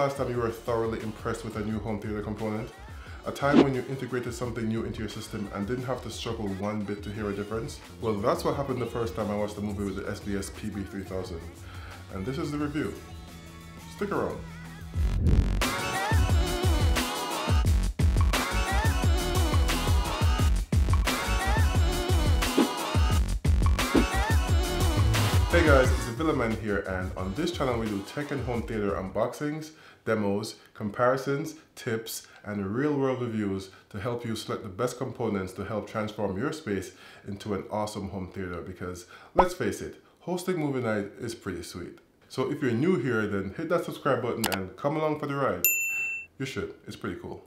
last time you were thoroughly impressed with a new home theater component? A time when you integrated something new into your system and didn't have to struggle one bit to hear a difference? Well, that's what happened the first time I watched the movie with the SVS PB3000. And this is the review. Stick around. Hey guys, it's Villaman here and on this channel we do tech and home theater unboxings, demos, comparisons, tips, and real world reviews to help you select the best components to help transform your space into an awesome home theater because let's face it, hosting movie night is pretty sweet. So if you're new here then hit that subscribe button and come along for the ride. You should, it's pretty cool.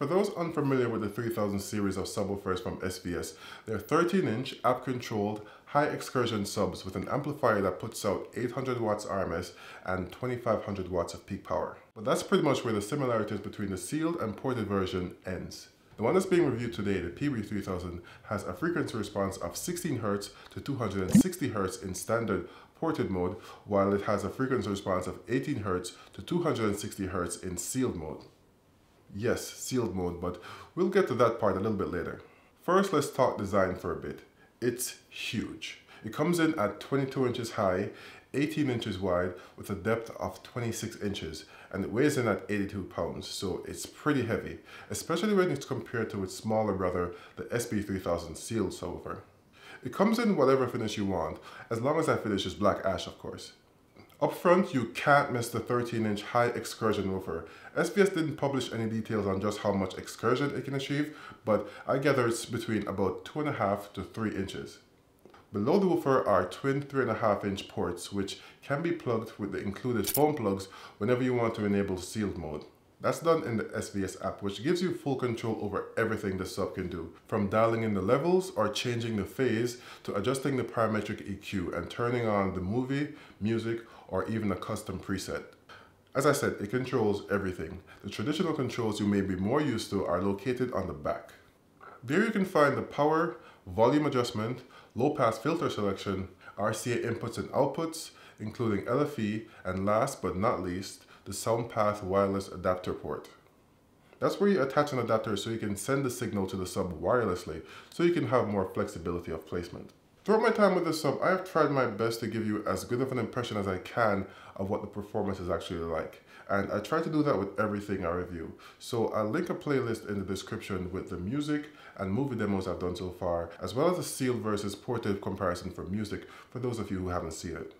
For those unfamiliar with the 3000 series of subwoofers from SVS, they're 13-inch, app-controlled, high excursion subs with an amplifier that puts out 800 watts RMS and 2500 watts of peak power. But that's pretty much where the similarities between the sealed and ported version ends. The one that's being reviewed today, the PB3000, has a frequency response of 16 Hz to 260 Hz in standard ported mode, while it has a frequency response of 18 Hz to 260 Hz in sealed mode. Yes, sealed mode, but we'll get to that part a little bit later. First, let's talk design for a bit. It's huge. It comes in at 22 inches high, 18 inches wide with a depth of 26 inches and it weighs in at 82 pounds so it's pretty heavy especially when it's compared to its smaller brother the SB3000 sealed subwoofer. It comes in whatever finish you want as long as that finish is black ash of course. Up front, you can't miss the 13-inch high excursion woofer. SVS didn't publish any details on just how much excursion it can achieve, but I gather it's between about 2.5 to 3 inches. Below the woofer are twin 3.5 inch ports which can be plugged with the included phone plugs whenever you want to enable sealed mode. That's done in the SVS app, which gives you full control over everything the sub can do, from dialing in the levels or changing the phase to adjusting the parametric EQ and turning on the movie, music, or even a custom preset. As I said, it controls everything. The traditional controls you may be more used to are located on the back. There you can find the power, volume adjustment, low pass filter selection, RCA inputs and outputs, including LFE, and last but not least, the SoundPath wireless adapter port. That's where you attach an adapter so you can send the signal to the sub wirelessly so you can have more flexibility of placement. Throughout my time with the sub, I have tried my best to give you as good of an impression as I can of what the performance is actually like. And I try to do that with everything I review. So I'll link a playlist in the description with the music and movie demos I've done so far, as well as a sealed versus ported comparison for music for those of you who haven't seen it.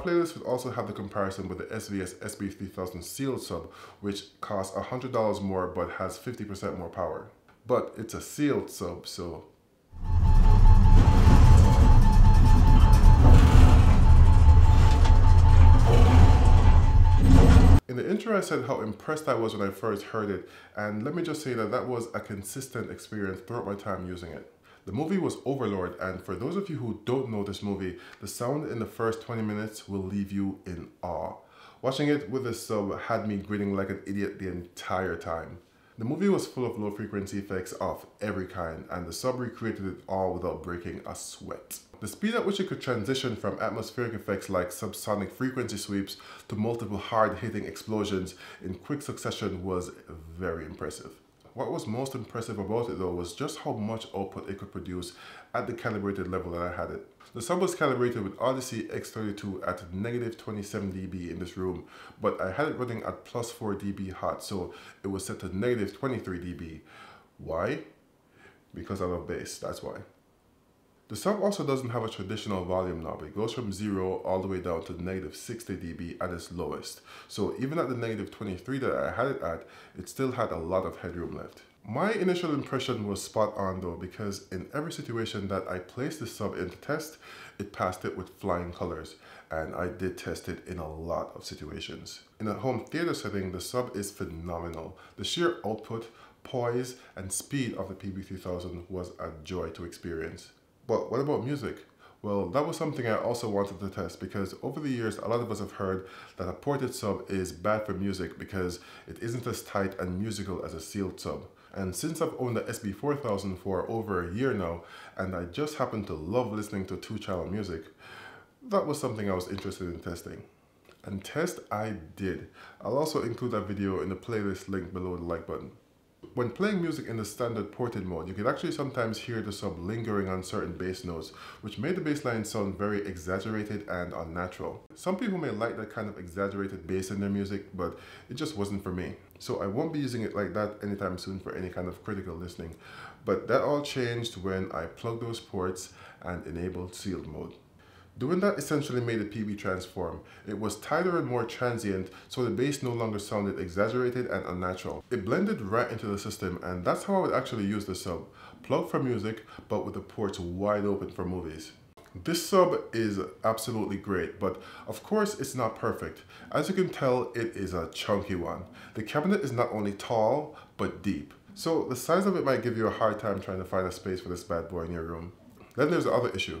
That playlist would also have the comparison with the SVS SB3000 sealed sub, which costs $100 more but has 50% more power. But it's a sealed sub, so In the intro, I said how impressed I was when I first heard it, and let me just say that that was a consistent experience throughout my time using it. The movie was Overlord, and for those of you who don't know this movie, the sound in the first 20 minutes will leave you in awe. Watching it with the sub had me grinning like an idiot the entire time. The movie was full of low frequency effects of every kind, and the sub recreated it all without breaking a sweat. The speed at which it could transition from atmospheric effects like subsonic frequency sweeps to multiple hard-hitting explosions in quick succession was very impressive. What was most impressive about it though was just how much output it could produce at the calibrated level that I had it. The sub was calibrated with Audyssey X32 at negative 27 dB in this room, but I had it running at plus 4 dB hot, so it was set to negative 23 dB. Why? Because I love bass, that's why. The sub also doesn't have a traditional volume knob. It goes from 0 all the way down to negative 60 dB at its lowest. So even at the negative 23 that I had it at, it still had a lot of headroom left. My initial impression was spot on though because in every situation that I placed the sub in into test, it passed it with flying colors and I did test it in a lot of situations. In a home theater setting, the sub is phenomenal. The sheer output, poise, and speed of the PB3000 was a joy to experience. But what about music? Well, that was something I also wanted to test because over the years, a lot of us have heard that a ported sub is bad for music because it isn't as tight and musical as a sealed sub. And since I've owned the SB4000 for over a year now, and I just happen to love listening to two channel music, that was something I was interested in testing. And test I did. I'll also include that video in the playlist link below the like button. When playing music in the standard ported mode, you can actually sometimes hear the sub lingering on certain bass notes, which made the bass line sound very exaggerated and unnatural. Some people may like that kind of exaggerated bass in their music, but it just wasn't for me. So I won't be using it like that anytime soon for any kind of critical listening. But that all changed when I plugged those ports and enabled sealed mode. Doing that essentially made the PB transform. It was tighter and more transient, so the bass no longer sounded exaggerated and unnatural. It blended right into the system, and that's how I would actually use the sub. Plug for music, but with the ports wide open for movies. This sub is absolutely great, but of course it's not perfect. As you can tell, it is a chunky one. The cabinet is not only tall, but deep. So the size of it might give you a hard time trying to find a space for this bad boy in your room. Then there's the other issue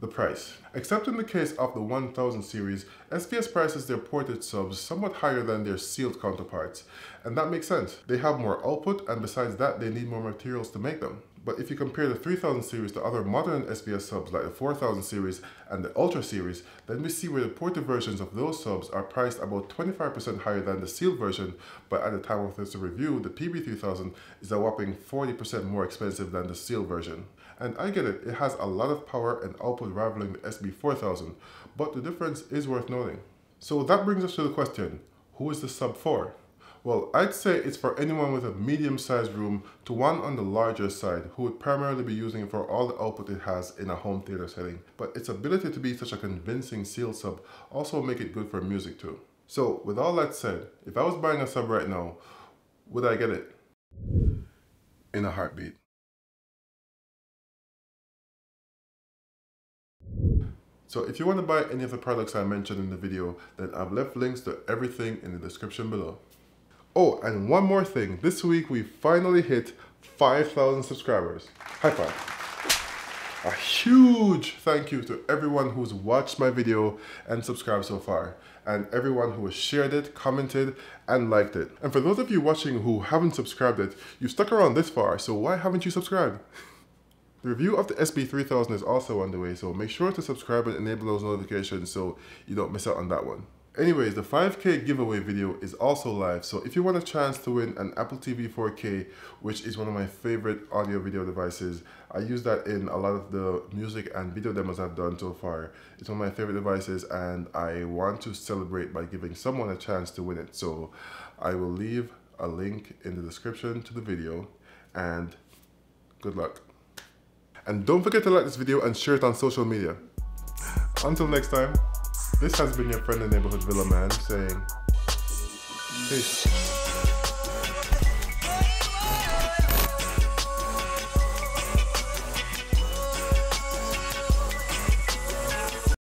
the price. Except in the case of the 1000 series, SVS prices their ported subs somewhat higher than their sealed counterparts, and that makes sense. They have more output, and besides that, they need more materials to make them. But if you compare the 3000 series to other modern SVS subs like the 4000 series and the Ultra series, then we see where the ported versions of those subs are priced about 25% higher than the sealed version, but at the time of this review, the PB3000 is a whopping 40% more expensive than the sealed version. And I get it, it has a lot of power and output rivaling the SB4000, but the difference is worth noting. So that brings us to the question, who is the sub for? Well, I'd say it's for anyone with a medium-sized room to one on the larger side who would primarily be using it for all the output it has in a home theater setting. But its ability to be such a convincing seal sub also make it good for music too. So with all that said, if I was buying a sub right now, would I get it? In a heartbeat. So if you want to buy any of the products I mentioned in the video, then I've left links to everything in the description below. Oh, and one more thing. This week we finally hit 5,000 subscribers. High five. A huge thank you to everyone who's watched my video and subscribed so far, and everyone who has shared it, commented, and liked it. And for those of you watching who haven't subscribed yet, you stuck around this far, so why haven't you subscribed? The review of the SB3000 is also underway, so make sure to subscribe and enable those notifications so you don't miss out on that one. Anyways, the 5K giveaway video is also live, so if you want a chance to win an Apple TV 4K, which is one of my favorite audio video devices, I use that in a lot of the music and video demos I've done so far. It's one of my favorite devices and I want to celebrate by giving someone a chance to win it. So I will leave a link in the description to the video and good luck. And don't forget to like this video and share it on social media. Until next time. This has been your friendly neighborhood Villaman saying, peace.